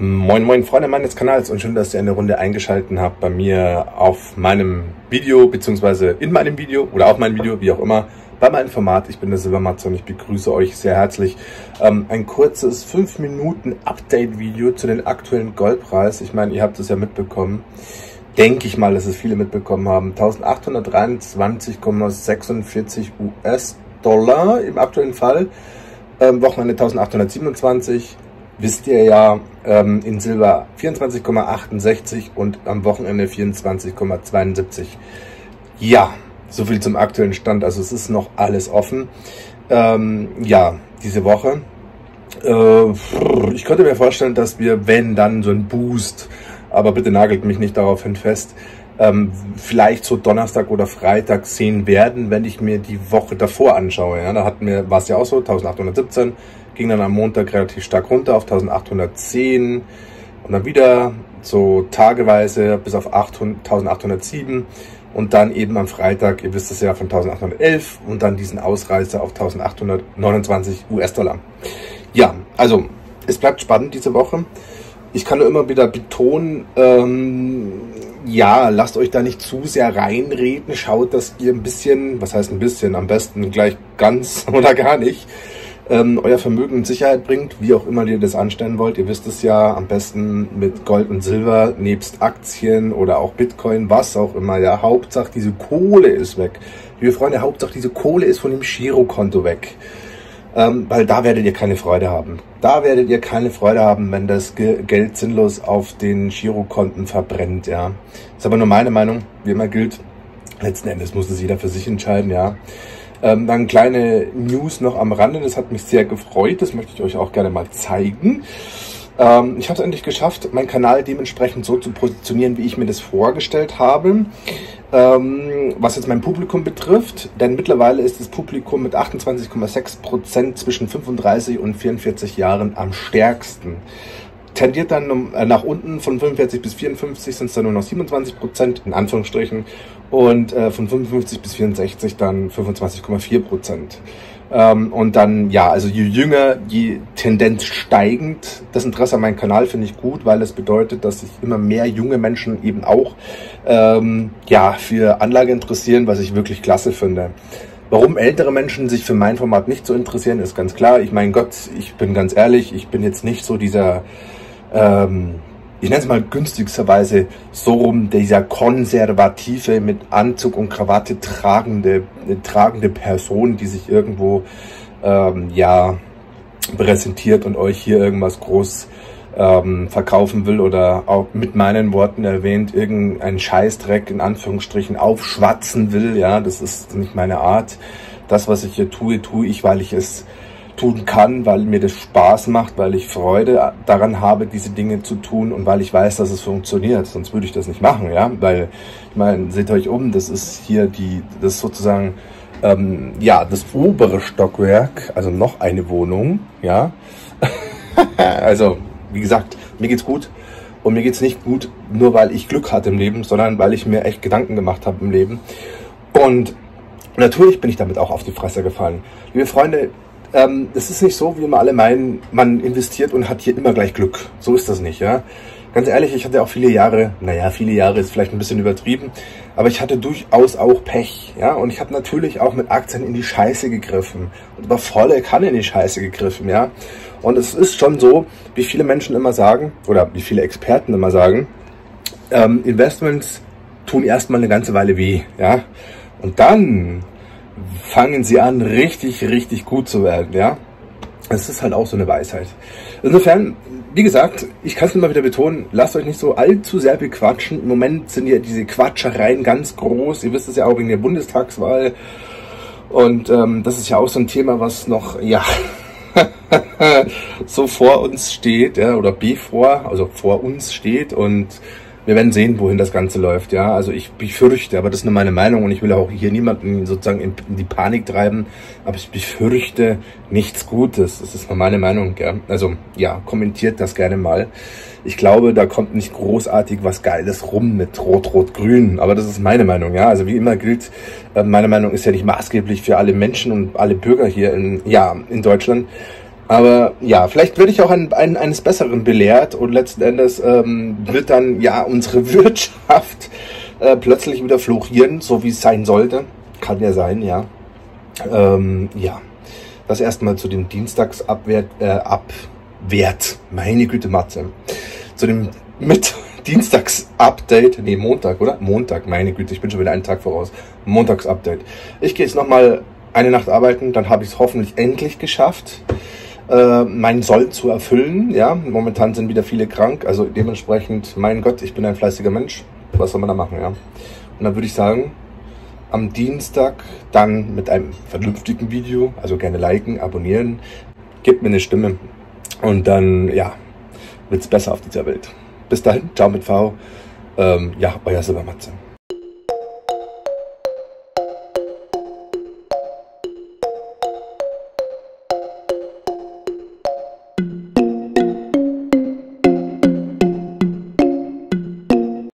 Moin Moin Freunde meines Kanals und schön, dass ihr eine Runde eingeschaltet habt bei mir auf meinem Video, beziehungsweise in meinem Video oder auf meinem Video, wie auch immer, bei meinem Format. Ich bin der Silbermatze und ich begrüße euch sehr herzlich. Ähm, ein kurzes 5 Minuten Update-Video zu den aktuellen Goldpreis. Ich meine, ihr habt es ja mitbekommen. Denke ich mal, dass es viele mitbekommen haben. 1823,46 US-Dollar im aktuellen Fall. Ähm, Wochenende 1827 wisst ihr ja, ähm, in Silber 24,68 und am Wochenende 24,72. Ja, so viel zum aktuellen Stand. Also es ist noch alles offen. Ähm, ja, diese Woche. Äh, ich könnte mir vorstellen, dass wir, wenn dann so ein Boost, aber bitte nagelt mich nicht daraufhin fest, ähm, vielleicht so Donnerstag oder Freitag sehen werden, wenn ich mir die Woche davor anschaue. Ja, da hatten wir, war es ja auch so, 1817, ging dann am Montag relativ stark runter auf 1810 und dann wieder so tageweise bis auf 1807 und dann eben am Freitag, ihr wisst es ja, von 1811 und dann diesen Ausreißer auf 1829 US-Dollar. Ja, also es bleibt spannend diese Woche. Ich kann nur immer wieder betonen, ähm, ja, lasst euch da nicht zu sehr reinreden. Schaut, dass ihr ein bisschen, was heißt ein bisschen, am besten gleich ganz oder gar nicht, ähm, euer Vermögen in Sicherheit bringt, wie auch immer ihr das anstellen wollt. Ihr wisst es ja, am besten mit Gold und Silber, nebst Aktien oder auch Bitcoin, was auch immer. Ja, Hauptsache diese Kohle ist weg. Liebe Freunde, Hauptsache diese Kohle ist von dem Girokonto weg. Ähm, weil da werdet ihr keine Freude haben. Da werdet ihr keine Freude haben, wenn das Geld sinnlos auf den Girokonten verbrennt, ja. Ist aber nur meine Meinung, wie immer gilt. Letzten Endes muss es jeder für sich entscheiden, ja. Ähm, dann kleine News noch am Rande, das hat mich sehr gefreut, das möchte ich euch auch gerne mal zeigen. Ähm, ich habe es endlich geschafft, meinen Kanal dementsprechend so zu positionieren, wie ich mir das vorgestellt habe. Ähm, was jetzt mein Publikum betrifft, denn mittlerweile ist das Publikum mit 28,6 Prozent zwischen 35 und 44 Jahren am stärksten tendiert dann äh, nach unten. Von 45 bis 54 sind es dann nur noch 27 Prozent, in Anführungsstrichen. Und äh, von 55 bis 64 dann 25,4 Prozent. Ähm, und dann, ja, also je jünger, je Tendenz steigend. Das Interesse an meinem Kanal finde ich gut, weil es bedeutet, dass sich immer mehr junge Menschen eben auch ähm, ja, für Anlage interessieren, was ich wirklich klasse finde. Warum ältere Menschen sich für mein Format nicht so interessieren, ist ganz klar. Ich meine Gott, ich bin ganz ehrlich, ich bin jetzt nicht so dieser ähm, ich nenne es mal günstigsterweise so rum, dieser konservative, mit Anzug und Krawatte tragende, tragende Person, die sich irgendwo, ähm, ja, präsentiert und euch hier irgendwas groß ähm, verkaufen will oder auch mit meinen Worten erwähnt, irgendeinen Scheißdreck in Anführungsstrichen aufschwatzen will, ja, das ist nicht meine Art. Das, was ich hier tue, tue ich, weil ich es tun kann, weil mir das Spaß macht, weil ich Freude daran habe, diese Dinge zu tun und weil ich weiß, dass es funktioniert. Sonst würde ich das nicht machen, ja. Weil, ich meine, seht euch um, das ist hier die, das ist sozusagen, ähm, ja, das obere Stockwerk, also noch eine Wohnung, ja. also, wie gesagt, mir geht's gut. Und mir geht's nicht gut, nur weil ich Glück hatte im Leben, sondern weil ich mir echt Gedanken gemacht habe im Leben. Und natürlich bin ich damit auch auf die Fresse gefallen. Liebe Freunde, ähm, es ist nicht so, wie immer alle meinen, man investiert und hat hier immer gleich Glück. So ist das nicht, ja. Ganz ehrlich, ich hatte auch viele Jahre, naja, viele Jahre ist vielleicht ein bisschen übertrieben, aber ich hatte durchaus auch Pech, ja. Und ich habe natürlich auch mit Aktien in die Scheiße gegriffen und über volle Kanne in die Scheiße gegriffen, ja. Und es ist schon so, wie viele Menschen immer sagen, oder wie viele Experten immer sagen, ähm, Investments tun erstmal eine ganze Weile weh, ja. Und dann fangen sie an, richtig, richtig gut zu werden, ja. Es ist halt auch so eine Weisheit. Insofern, wie gesagt, ich kann es immer wieder betonen, lasst euch nicht so allzu sehr bequatschen. Im Moment sind ja diese Quatschereien ganz groß. Ihr wisst es ja auch wegen der Bundestagswahl. Und ähm, das ist ja auch so ein Thema, was noch, ja, so vor uns steht, ja, oder bevor, also vor uns steht. Und wir werden sehen, wohin das Ganze läuft. Ja, also ich befürchte, aber das ist nur meine Meinung und ich will auch hier niemanden sozusagen in, die Panik treiben, aber ich befürchte nichts Gutes. Das ist nur meine Meinung. Ja? Also ja, kommentiert das gerne mal. Ich glaube, da kommt nicht großartig was Geiles rum mit Rot-Rot-Grün, aber das ist meine Meinung. Ja, also wie immer gilt, äh, meine Meinung ist ja nicht maßgeblich für alle Menschen und alle Bürger hier in ja in Deutschland. Aber ja, vielleicht werde ich auch ein, ein, eines Besseren belehrt und letzten Endes ähm, wird dann ja unsere Wirtschaft äh, plötzlich wieder florieren, so wie es sein sollte. Kann ja sein, ja. Ähm, ja, das erstmal zu dem Dienstagsabwert, äh, Abwert, meine Güte, Matze. Zu dem mit Dienstags-Update, nee, Montag, oder? Montag, meine Güte, ich bin schon wieder einen Tag voraus. Montags-Update. Ich gehe jetzt nochmal eine Nacht arbeiten, dann habe ich es hoffentlich endlich geschafft, äh, mein Soll zu erfüllen. Ja, momentan sind wieder viele krank, also dementsprechend, mein Gott, ich bin ein fleißiger Mensch. Was soll man da machen, ja? Und dann würde ich sagen, am Dienstag dann mit einem vernünftigen Video, also gerne liken, abonnieren, gebt mir eine Stimme und dann, ja, wird es besser auf dieser Welt. Bis dahin, ciao mit V. Ähm, ja, euer Silbermatze.